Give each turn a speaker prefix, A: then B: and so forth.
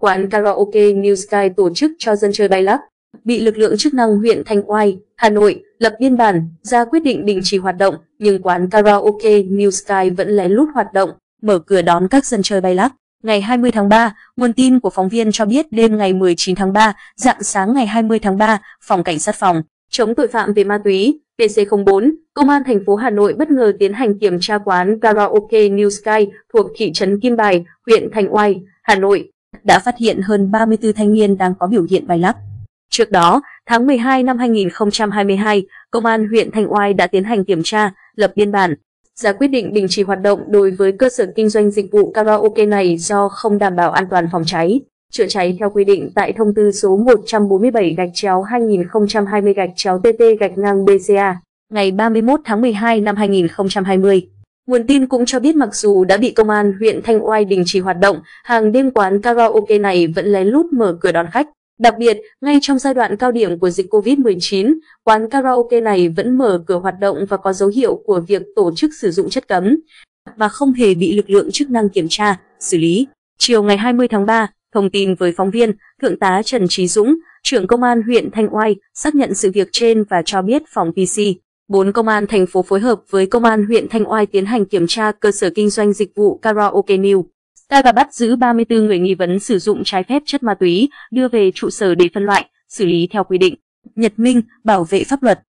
A: quán karaoke New Sky tổ chức cho dân chơi bay lắc, bị lực lượng chức năng huyện Thanh Oai, Hà Nội lập biên bản, ra quyết định đình chỉ hoạt động, nhưng quán karaoke New Sky vẫn lén lút hoạt động, mở cửa đón các dân chơi bay lắc. Ngày 20 tháng 3, nguồn tin của phóng viên cho biết đêm ngày 19 tháng 3, dạng sáng ngày 20 tháng 3, Phòng Cảnh sát phòng chống tội phạm về ma túy PC04, Công an thành phố Hà Nội bất ngờ tiến hành kiểm tra quán karaoke New Sky thuộc thị trấn Kim Bài, huyện Thanh Oai, Hà Nội, đã phát hiện hơn 34 thanh niên đang có biểu hiện bay lắc. Trước đó, tháng 12 năm 2022, Công an huyện Thanh Oai đã tiến hành kiểm tra, lập biên bản, ra quyết định đình chỉ hoạt động đối với cơ sở kinh doanh dịch vụ karaoke này do không đảm bảo an toàn phòng cháy, chữa cháy theo quy định tại thông tư số 147 gạch chéo 2020 gạch chéo TT gạch ngang BCA ngày 31 tháng 12 năm 2020. Nguồn tin cũng cho biết mặc dù đã bị công an huyện Thanh Oai đình chỉ hoạt động, hàng đêm quán karaoke này vẫn lén lút mở cửa đón khách. Đặc biệt, ngay trong giai đoạn cao điểm của dịch COVID-19, quán karaoke này vẫn mở cửa hoạt động và có dấu hiệu của việc tổ chức sử dụng chất cấm, và không hề bị lực lượng chức năng kiểm tra, xử lý. Chiều ngày 20 tháng 3, thông tin với phóng viên, Thượng tá Trần Trí Dũng, trưởng công an huyện Thanh Oai, xác nhận sự việc trên và cho biết phòng PC. Bốn công an thành phố phối hợp với công an huyện Thanh Oai tiến hành kiểm tra cơ sở kinh doanh dịch vụ karaoke New Sky và bắt giữ 34 người nghi vấn sử dụng trái phép chất ma túy, đưa về trụ sở để phân loại, xử lý theo quy định. Nhật Minh, bảo vệ pháp luật.